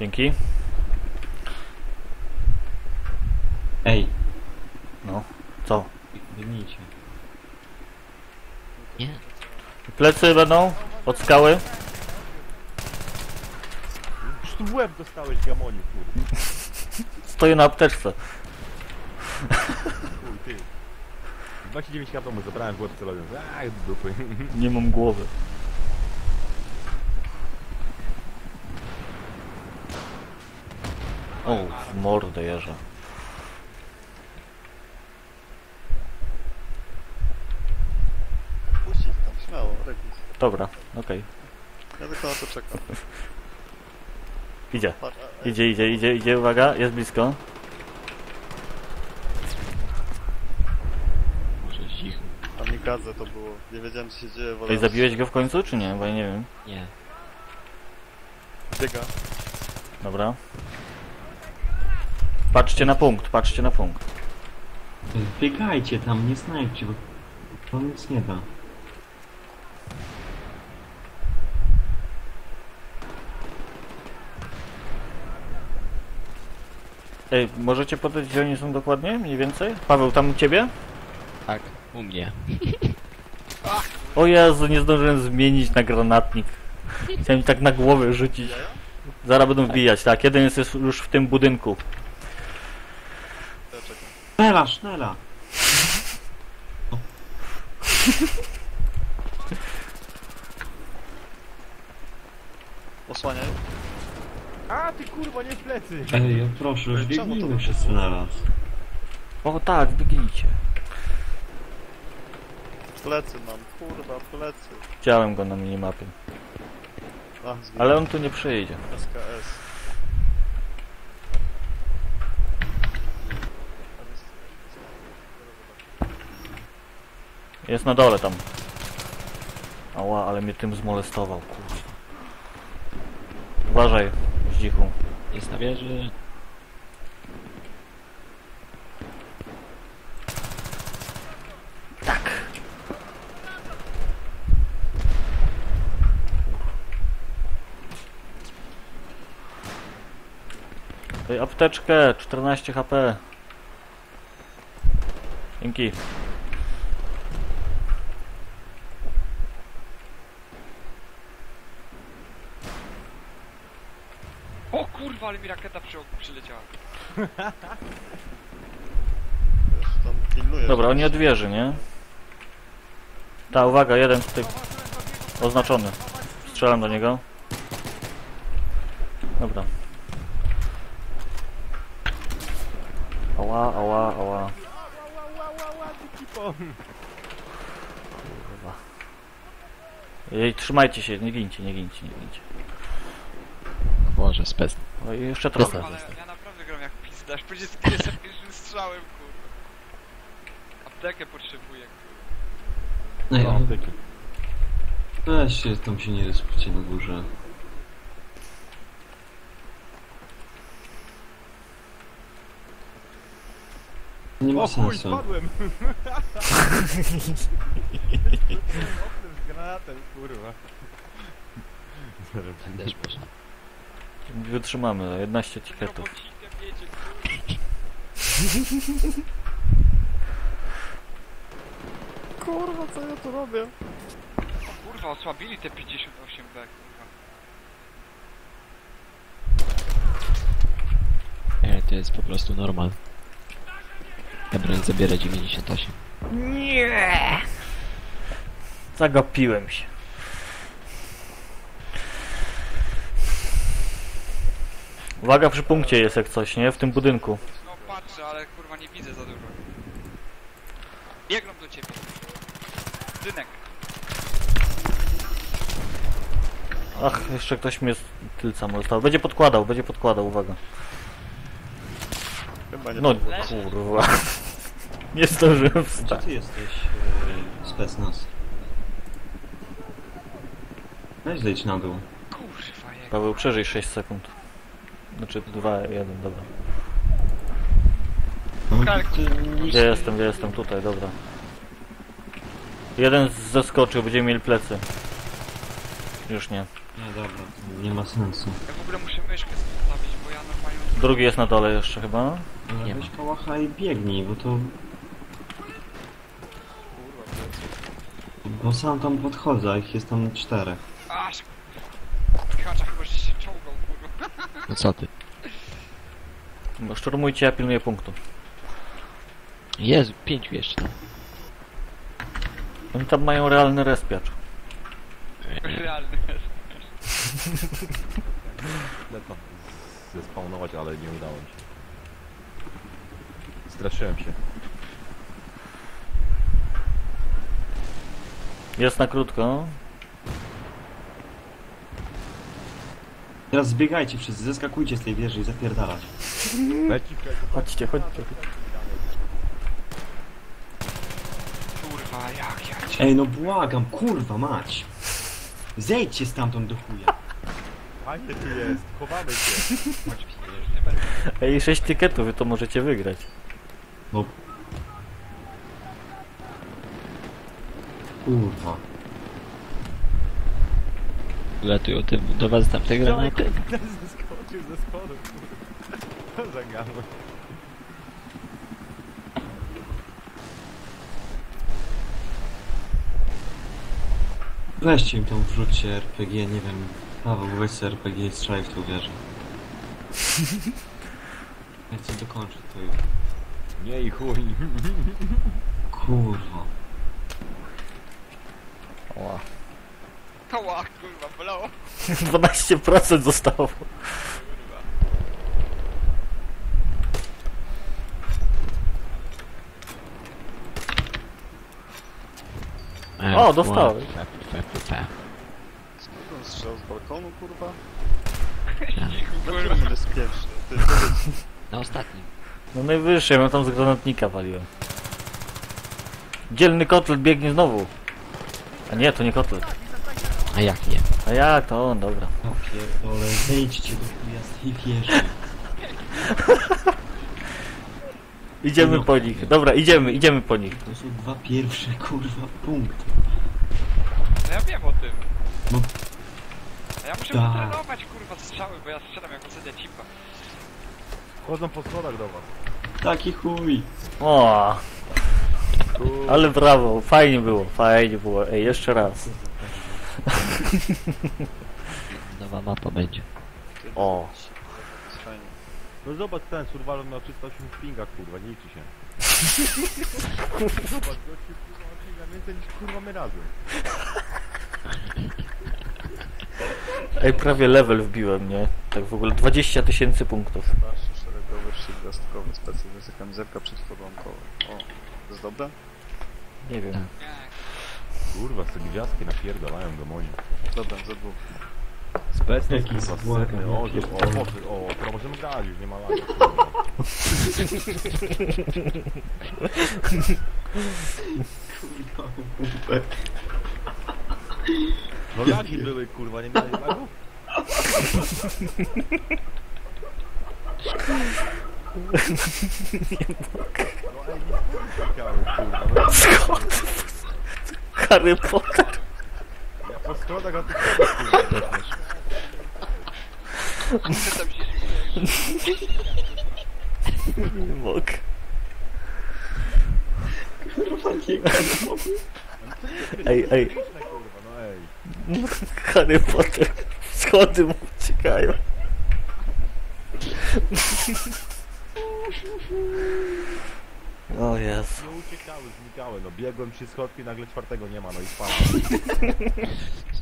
Dzięki. Ej, No. Co? biegnijcie. Nie. Plecy będą od skały. Już tu w łeb dostałeś gamoniu, kurde. Stoję na apteczce. Chuj, ty. 29 k domu zabrałem w łeb celując. Ach, dupy. Nie mam głowy. O, w mordę jeża. Puścić tam, śmiało, rekus. Dobra, okej. Ja tylko na to czekam. Idzie. Patrz, a, a, Idzie, idzie, idzie, idzie, uwaga, jest blisko. Może cicho. Kamikadze to było. Nie wiedziałem co się dzieje, Ej, wolałem... zabiłeś go w końcu, czy nie? Bo ja nie wiem. Nie. Biega. Dobra. Patrzcie na punkt, patrzcie na punkt. Biegajcie tam, nie snajpcie, bo to nic nie da. Ej, możecie podać, gdzie oni są dokładnie? Mniej więcej? Paweł, tam u ciebie? Tak, u mnie. O Jezu, nie zdążyłem zmienić na granatnik. Chciałem tak na głowę rzucić. Zaraz będą wbijać, tak. Jeden jest już w tym budynku. Ja czekam. Sznela, sznela! Osłaniaj. A, ty kurwa, nie w plecy. Ej, ja proszę, Ej, czemu to biegnijmy tak wszyscy na raz. O tak, biegnijcie. Plecy mam, kurwa, plecy. Widziałem go na minimapie. A. Ale on tu nie przyjdzie. SKS. Jest na dole tam. Ała, ale mnie tym zmolestował, kurwa. Uważaj, zdzichu. Jest na wieży. Tak. Ej, apteczkę, 14 HP. Dzięki. O kurwa, ale mi rakieta przy przyleciała. Dobra, oni od wieży, nie? Ta, uwaga, jeden tutaj oznaczony. Strzelam do niego. Dobra. Ała, ała, ała. Ej, trzymajcie się, nie gincie, nie gincie, nie gincie. Boże, spec. O, i jeszcze trochę. Ale ja naprawdę gram jak pizdasz, będzie z pierwszym strzałem, kurwa. Aptekę potrzebuję, kurwa. Ej, No, ale tyki. weź się, tam się nie respicie na górze. Nie ma O chuj, sensu. spadłem. Oknem z granatem, kurwa. Też proszę. Wytrzymamy, 11 tiketów. Robocikiem jedzie, kurwa. Co ja tu robię? O kurwa, osłabili te 58B, kurwa. Nie, to jest po prostu normal. Broń zabiera 98. Zagapiłem się. Uwaga, przy punkcie jest jak coś, nie? W tym budynku. No patrzę, ale kurwa nie widzę za dużo. Biegną do ciebie. Dynek. Ach, jeszcze ktoś mnie z tylca dostał. Będzie podkładał, będzie podkładał, uwaga. Chyba nie No tak. kurwa. Nie zdążyłem Gdzie wstać. ty jesteś, yy, specnaz? Weź zejdź na dół. Kurwa, jak... Paweł, przeżyj 6 sekund. Znaczy 2, 1, dobra. No, Gdzie jestem, gdzie jestem? Tutaj, dobra. Jeden zeskoczył, będziemy mieli plecy. Już nie. Nie, dobra, to nie ma sensu. Ja w ogóle muszę myszkę zostawić, bo ja normalnie... Drugi jest na dole jeszcze chyba. Ale Nie weź kałacha i biegnij, bo to... Kurwa, to jest... Bo sam tam podchodzę, a ich jest tam czterech. Aż! Kacza chyba, że się czołgał, kurwa. No co ty? No, Szturmujcie, ja pilnuję punktu. Jezu, pięciu jeszcze. Oni tam mają realny respiacz. Realny jest. Lecno zespawnować, ale nie udało mi się. Straszyłem się. Jest na krótko. Teraz zbiegajcie wszyscy, zeskakujcie z tej wieży i zapierdalać. Chodźcie, chodźcie. Kurwa, jak ja cię... Ej, no błagam, kurwa mać! Zejdźcie stamtąd do chuja. Fajnie tu jest, chowamy się. Ej, 6 tyketów, wy to możecie wygrać. No. Kurwa. Latują tym do was tam te granaty. Zeskoczył ze spodu, kurwa. Co za gamo. Weźcie im tam, wrzućcie RPG, nie wiem. Paweł, weź sobie RPG i strzelaj w tą wieżę. Ja chcę dokończyć to już. Nie i chuj. Kurwa. Ła. Ała, kurwa, bolało. 12% zostało. Kurwa. O, fe. Skąd on strzał z balkonu, kurwa? Kurwa. Dlaczego jest pierwszy? Ty, Na ostatnim. No najwyższy, ja tam z granatnika waliłem. Dzielny kotlet biegnie znowu. A nie, to nie kotlet. A jak nie? A jak to on, dobra. Ja pierdolę, zejdźcie do chuja z tej wieży. Idziemy No. po nich. Dobra, idziemy, idziemy po nich. To są dwa pierwsze, kurwa, punkty. No ja wiem o tym. No. A ja muszę Tak. potrenować, kurwa, strzały, bo ja strzelam jak ocenia cipa. Chodzą po schodach do was. Taki chuj. O, ale brawo, fajnie było, fajnie było. Ej, jeszcze raz. Nowa mapa będzie. O. jest fajnie. No zobacz ten, survival miał 380 pinga, kurwa, nie liczy się. zobacz, gościu kurwa ma pinga więcej niż kurwa my razem. Ej, prawie level wbiłem, nie? Tak w ogóle 20 tysięcy punktów. Starszy, szeregowy, szyk gwiazdkowy, specjalny z kamizelka przeciwodłamkowa. O, to jest dobre? Nie wiem. Nie. Kurwa, te gwiazdki napierdalają do moni. Dobra, za dwóch. Specny, Jaki kurwa, zbłagam, sceny, ja o, o, o, o, to możemy grać, już nie ma lagi, kurwa. No lagi były, kurwa, nie miałeś lagów? No ej, nie spotykałem, kurwa. No, Harry Potter. ja po schodach, a ty kurwa, kurwa, Co tam się śmiejesz? Nie mogę. Ej, ej, kurwa, no ej. Harry Potter. Schody mu uciekają. O Jezu. No uciekały, znikały, no biegłem trzy schodki, nagle czwartego nie ma, no i spadłem.